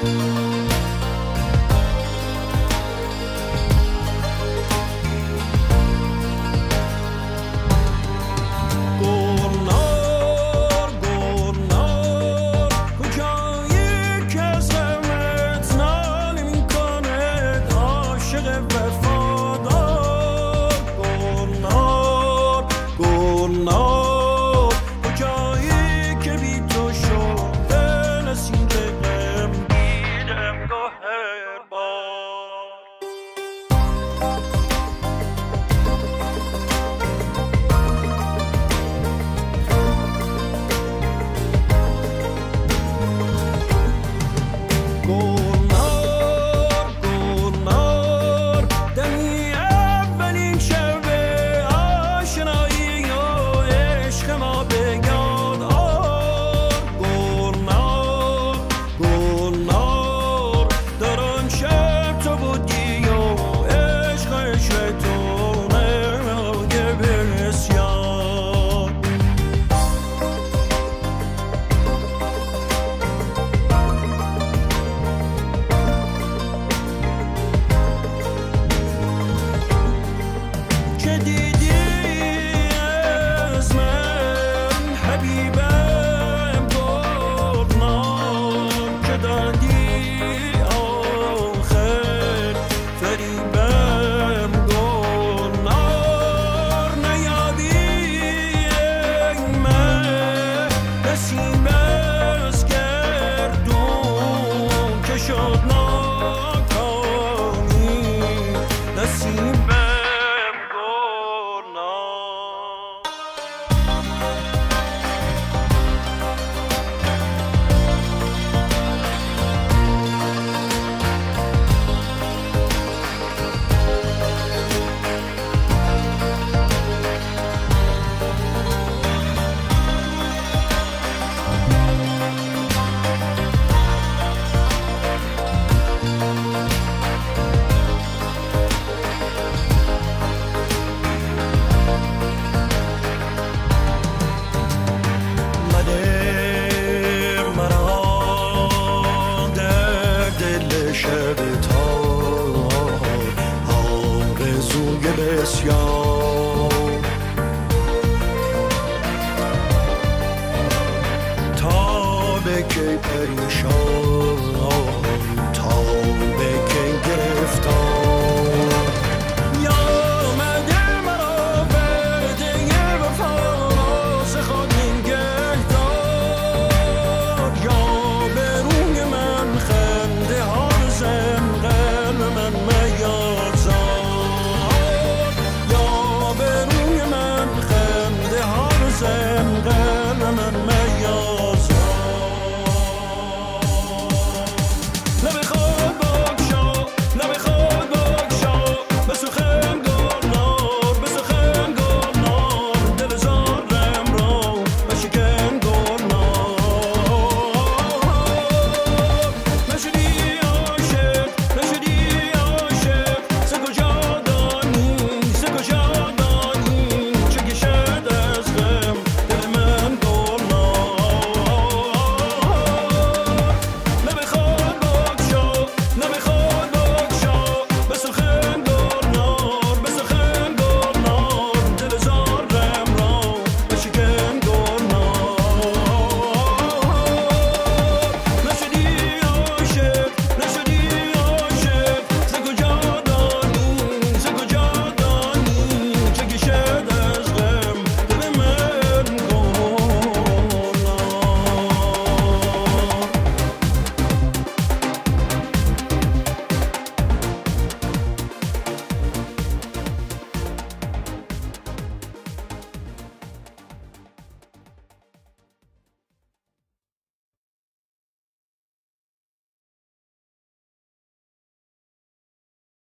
Música آرزوی بسیار تا به کی پریشان